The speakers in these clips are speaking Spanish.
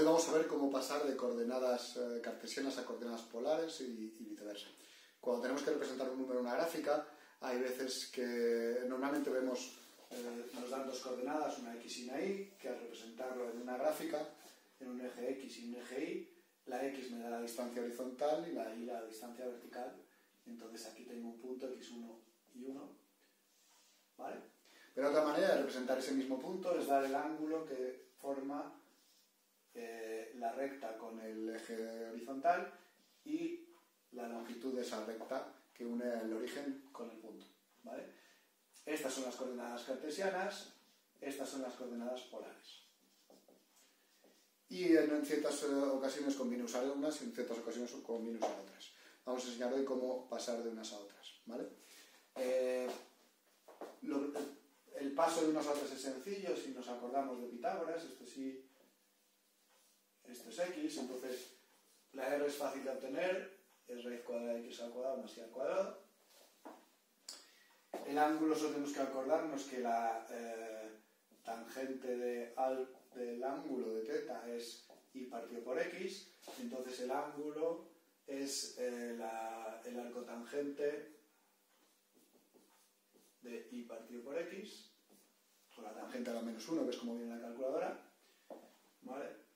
Hoy vamos a ver cómo pasar de coordenadas eh, cartesianas a coordenadas polares y, y, viceversa. Cuando tenemos que representar un número en una gráfica, hay veces que normalmente vemos, eh, nos dan dos coordenadas, una x y una y, que al representarlo en una gráfica, en un eje x y un eje y, la x me da la distancia horizontal y la y la distancia vertical. Entonces aquí tengo un punto x1 y 1. ¿Vale? Pero otra manera de representar ese mismo punto es dar el ángulo que forma eh, la recta con el eje horizontal y la longitud de esa recta que une el origen con el punto. ¿vale? Estas son las coordenadas cartesianas, estas son las coordenadas polares. Y en, ciertas eh, ocasiones conviene usar unas y en ciertas ocasiones conviene usar otras. Vamos a enseñar hoy cómo pasar de unas a otras. ¿vale? Eh, el paso de unas a otras es sencillo si nos acordamos de Pitágoras, esto sí esto es x, entonces la r es fácil de obtener, es raíz cuadrada de x al cuadrado más y al cuadrado. El ángulo solo tenemos que acordarnos que la eh, tangente de del ángulo de teta es y partido por x, entonces el ángulo es eh, el arco tangente de y partido por x, o la tangente a la menos 1, ves cómo viene la calculadora, ¿vale?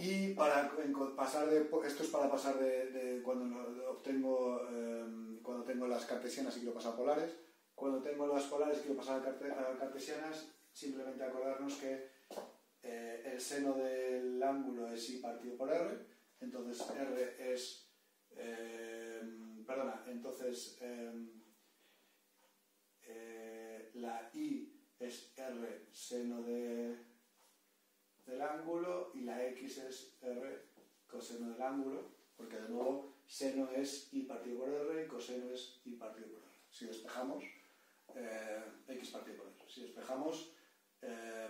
Y para pasar de, esto es para pasar de, cuando obtengo, em, cuando tengo las cartesianas y quiero pasar a polares. Cuando tengo las polares y quiero pasar a cartesianas, simplemente acordarnos que eh, el seno del ángulo es i partido por r, entonces r es, em, perdona, entonces em, eh, la i es r seno de del ángulo y la x es r coseno del ángulo, porque de nuevo seno es i partido por r y coseno es i partido por r. Si despejamos, eh, x partido por r. Si despejamos, eh,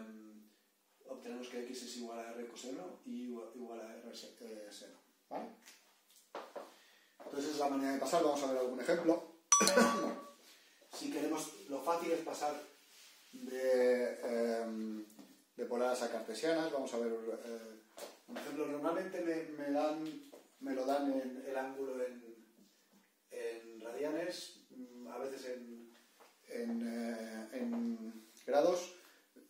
obtenemos que x es igual a r coseno y igual a r eh, seno. ¿vale? Entonces es la manera de pasar, vamos a ver algún ejemplo. si queremos, lo fácil es pasar de de polares a cartesianas. Vamos a ver un ejemplo. Normalmente me, dan, me lo dan en el ángulo en, radianes, mm, a veces en, eh, en, grados.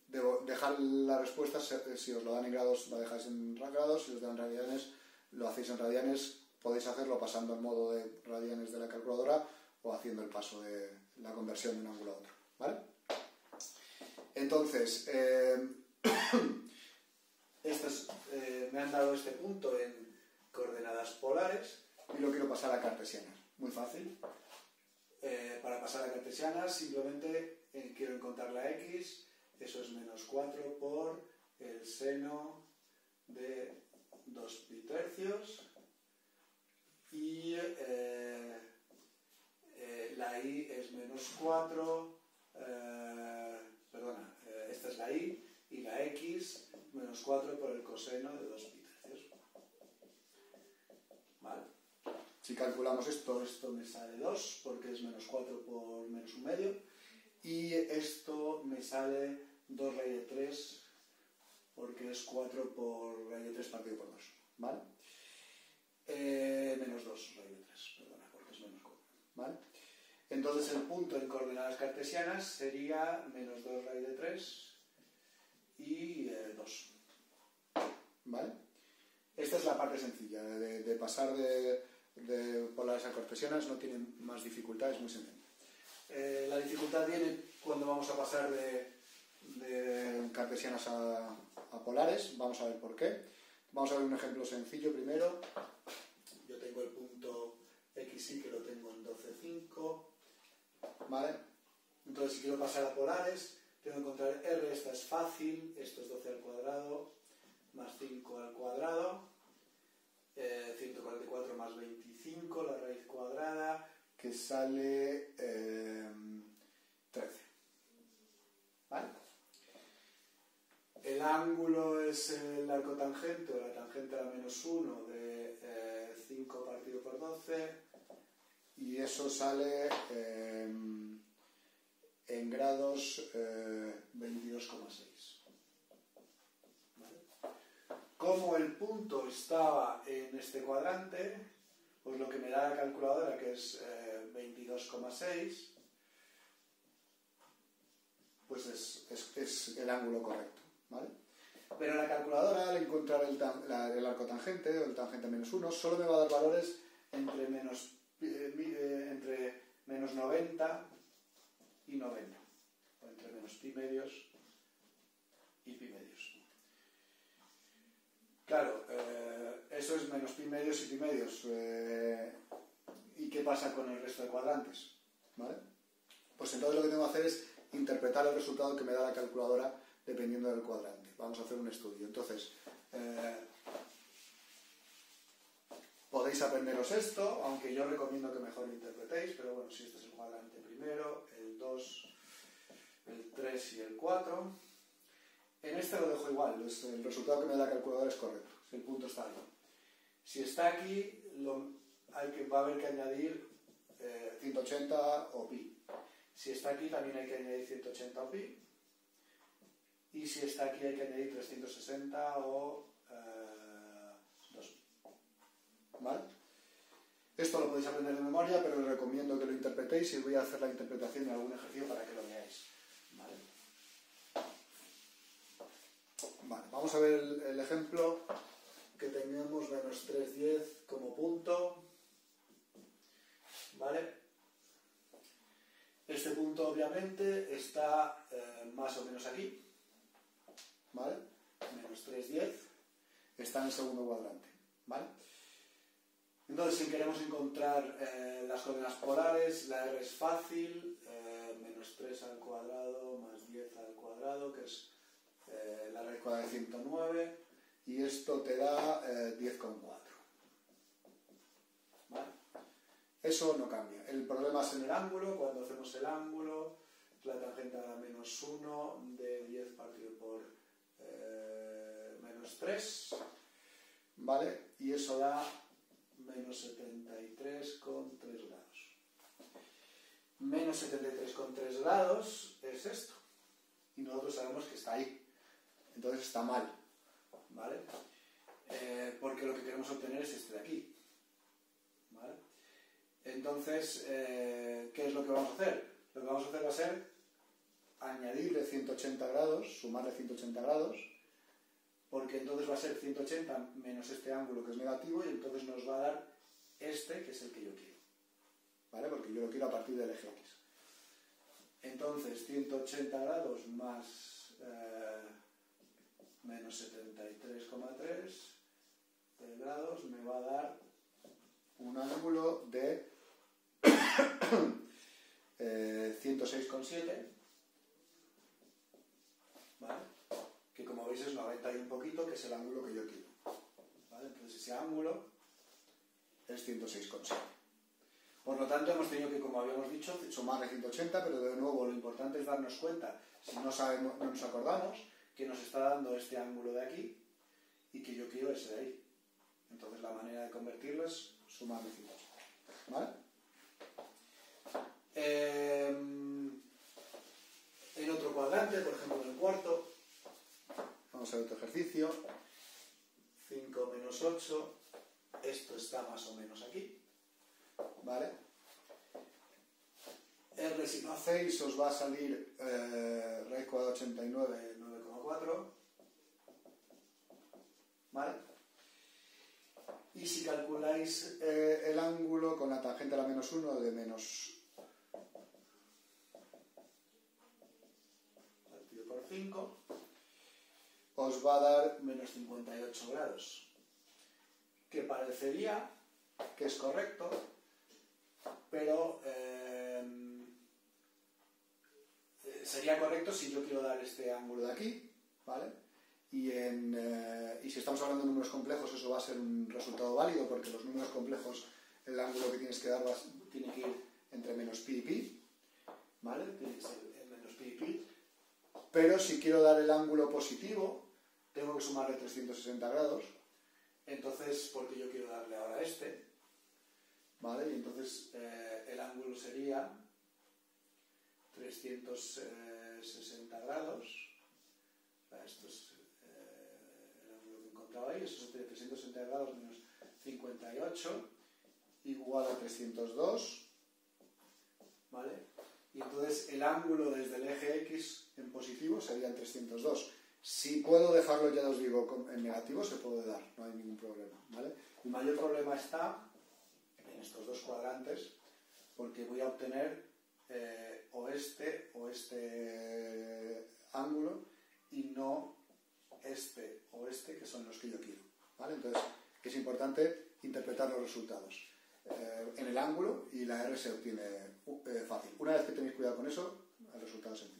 Debo dejar la respuesta, si os lo dan en grados, la dejáis en grados, si os dan en radianes, lo hacéis en radianes. Podéis hacerlo pasando al modo de radianes de la calculadora o haciendo el paso de la conversión de un ángulo a otro. ¿Vale? Entonces, eh, Eh, me han dado este punto en coordenadas polares y lo quiero pasar a cartesianas. Muy fácil. Eh, para pasar a cartesianas simplemente eh, quiero encontrar la x, eso es menos 4 por el seno de 2 pi tercios y la y es menos 4, perdona, esta es la y, y la x menos 4 por el coseno de 2 pi tercios. ¿Vale? Si calculamos esto, esto me sale 2 porque es menos 4 por menos un medio y esto me sale 2 raíz de 3 porque es 4 por raíz de 3 partido por 2. ¿Vale? Eh, menos 2 raíz de 3, perdona, porque es menos 4. ¿Vale? Entonces el punto en coordenadas cartesianas sería menos 2 raíz de 3 y 2. Eh, ¿Vale? Esta es la parte sencilla, de, pasar de, polares a cartesianas no tiene más dificultad, es muy sencillo. Eh, la dificultad viene cuando vamos a pasar de, cartesianas a, polares, vamos a ver por qué. Vamos a ver un ejemplo sencillo primero. Yo tengo el punto XY que lo tengo en 12,5. ¿Vale? Entonces, si quiero pasar a polares, tengo que encontrar R, esta es fácil, esto es 12 al cuadrado, más 5 al cuadrado, 144 eh, más 25, la raíz cuadrada, que sale 13. Eh, ¿Vale? El ángulo es el arco tangente, la tangente a la menos 1 de 5 eh, partido por 12, y eso sale en grados 22,5 punto estaba en este cuadrante, pues lo que me da la calculadora, que es 22,6, eh, pues es, el ángulo correcto, ¿vale? Pero la calculadora, al encontrar el, el arco tangente o el tangente menos 1, solo me va a dar valores entre menos, eh, eh, entre menos 90 y 90, o entre menos pi medios y pi medios. Claro, eh, eso es menos pi medios y pi medios. ¿Y qué pasa con el resto de cuadrantes? ¿Vale? Pues entonces lo que tengo que hacer es interpretar el resultado que me da la calculadora dependiendo del cuadrante. Vamos a hacer un estudio. Entonces, Podéis aprenderos esto, aunque yo recomiendo que mejor lo interpretéis, pero bueno, si este es el cuadrante primero, el 2, el 3 y el 4. En este lo dejo igual, el resultado que me da la calculadora es correcto, si el punto está ahí. Si está aquí, hay que, va a haber que añadir 180 eh, o pi. Si está aquí, también hay que añadir 180 o pi. Y si está aquí, hay que añadir 360 o ¿vale? Esto lo podéis aprender de memoria, pero os recomiendo que lo interpretéis y voy a hacer la interpretación en algún ejercicio para que lo veáis. ¿vale? Vamos a ver el, ejemplo que tenemos menos 3,10 como punto. ¿Vale? Este punto obviamente está eh, más o menos aquí. ¿Vale? Menos 3,10 está en el segundo cuadrante. ¿Vale? Entonces, si queremos encontrar eh, las coordenadas polares, la R es fácil, eh, menos 3 al cuadrado más 10 al cuadrado, que es eh, la raíz de 109, y esto te da 10,4. ¿Vale? Eso no cambia. El problema es en el ángulo, cuando hacemos el ángulo, la tangente da menos 1 de 10 partido por menos 3, ¿vale? Y eso da menos 73,3 grados. Menos 73,3 grados es esto. Y nosotros sabemos que está ahí. Entonces está mal. ¿Vale? Eh, porque lo que queremos obtener es este de aquí. ¿Vale? Entonces, eh, ¿qué es lo que vamos a hacer? Lo que vamos a hacer va a ser añadirle 180 grados, sumarle 180 grados, porque entonces va a ser 180 menos este ángulo que es negativo y entonces nos va a dar este que es el que yo quiero. ¿Vale? Porque yo lo quiero a partir del eje X. Entonces 180 grados más eh, menos 73,3 grados me va a dar un ángulo de 106,7 eh, ¿vale? que como veis es 90 y un poquito, que es el ángulo que yo quiero. ¿Vale? Entonces ese ángulo es 106,7. Por lo tanto, hemos tenido que, como habíamos dicho, sumarle 180, pero de nuevo lo importante es darnos cuenta, si no, sabemos, no nos acordamos, que nos está dando este ángulo de aquí y que yo quiero ese de ahí. Entonces la manera de convertirlo es sumarle 180. ¿Vale? En otro cuadrante, por ejemplo en el cuarto, Vamos a ver otro ejercicio. 5 menos 8. Esto está más o menos aquí. ¿Vale? R si no hacéis os va a salir eh, raíz cuadrada 89, 9,4. ¿Vale? Y si calculáis eh, el ángulo con la tangente a la menos 1 de menos partido por 5, os va a dar menos 58 grados, que parecería que es correcto, pero eh, sería correcto si yo quiero dar este ángulo de aquí, ¿vale? Y, eh, y si estamos hablando de números complejos, eso va a ser un resultado válido, porque los números complejos, el ángulo que tienes que dar tiene que ir entre menos pi y pi, ¿vale? Menos pi y pi. Pero si quiero dar el ángulo positivo, tengo que sumarle 360 grados, entonces, porque yo quiero darle ahora este, ¿vale? Y entonces eh, el ángulo sería 360 grados, esto es eh, el ángulo que encontraba ahí, eso sería 360 48 igual a 302, ¿vale? Y entonces el ángulo desde el eje X en positivo sería en 302. Si puedo dejarlo, ya os digo, en negativo se puede dar, no hay ningún problema, ¿vale? El mayor problema está en estos dos cuadrantes, porque voy a obtener eh, o este o este ángulo y no este o este, que son los que yo quiero, ¿vale? Entonces, es importante interpretar los resultados eh, en el ángulo y la R se obtiene eh, fácil. Una vez que tenéis cuidado con eso, el resultado es sencillo.